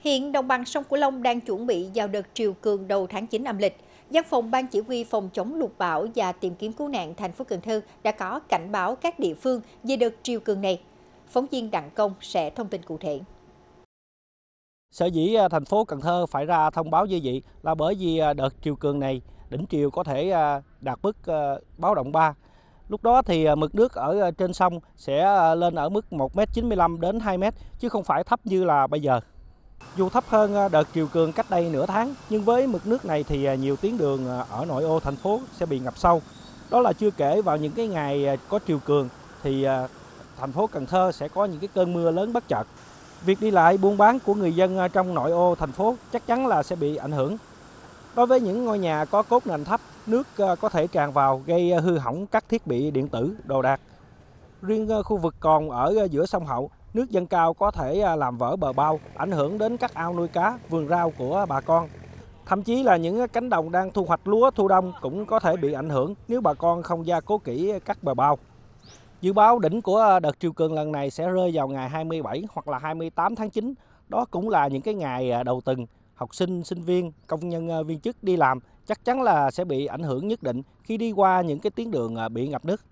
Hiện đồng bằng sông Cửu Long đang chuẩn bị vào đợt triều cường đầu tháng 9 âm lịch. Văn phòng Ban Chỉ huy phòng chống lụt bão và tìm kiếm cứu nạn thành phố Cần Thơ đã có cảnh báo các địa phương về đợt triều cường này. Phóng viên Đặng Công sẽ thông tin cụ thể. Sở dĩ à, thành phố Cần Thơ phải ra thông báo như vậy là bởi vì à, đợt triều cường này, đỉnh triều có thể à, đạt mức báo động 3. Lúc đó thì mực nước ở trên sông sẽ lên ở mức 1m95 đến 2m chứ không phải thấp như là bây giờ. Dù thấp hơn ờ, đợt chiều cường cách đây nửa tháng, nhưng với mực nước này thì ờ, nhiều tuyến đường ờ, ở nội ô thành phố sẽ bị ngập sâu. Đó là chưa kể vào những cái ngày có chiều cường thì thành phố Cần Thơ sẽ có những cái cơn mưa lớn bất chợt. Việc đi lại buôn bán của người dân trong nội ô thành phố chắc chắn là sẽ bị ảnh hưởng. Đối với những ngôi nhà có cốt nền thấp, nước có thể tràn vào gây hư hỏng các thiết bị điện tử, đồ đạc. Riêng khu vực còn ở giữa sông Hậu Nước dâng cao có thể à, làm vỡ bờ bao, ảnh hưởng đến các ao nuôi cá, vườn rau của bà con. Thậm chí là những cánh đồng đang thu hoạch lúa thu đông cũng có thể bị ảnh hưởng nếu bà con không gia cố kỹ các bờ bao. Dự báo đỉnh của à, đợt triều cường lần này sẽ rơi vào ngày 27 hoặc là 28 tháng 9. Đó cũng là những cái ngày à, đầu tuần học sinh, sinh viên, công nhân viên chức đi làm chắc chắn là sẽ bị ảnh hưởng nhất định khi đi qua những cái tuyến đường bị ngập nước.